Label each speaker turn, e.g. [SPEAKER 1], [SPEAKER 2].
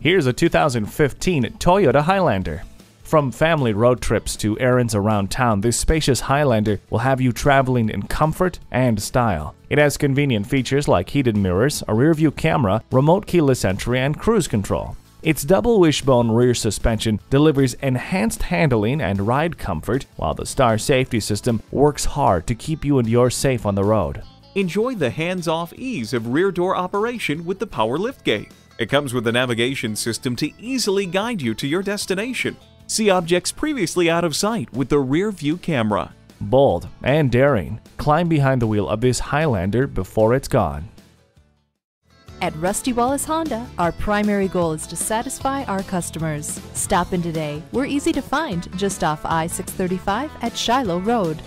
[SPEAKER 1] Here's a 2015 Toyota Highlander. From family road trips to errands around town, this spacious Highlander will have you traveling in comfort and style. It has convenient features like heated mirrors, a rear view camera, remote keyless entry, and cruise control. Its double wishbone rear suspension delivers enhanced handling and ride comfort, while the Star safety system works hard to keep you and yours safe on the road.
[SPEAKER 2] Enjoy the hands-off ease of rear door operation with the power liftgate. It comes with a navigation system to easily guide you to your destination. See objects previously out of sight with the rear view camera.
[SPEAKER 1] Bold and daring, climb behind the wheel of this Highlander before it's gone.
[SPEAKER 3] At Rusty Wallis Honda, our primary goal is to satisfy our customers. Stop in today. We're easy to find just off I 635 at Shiloh Road.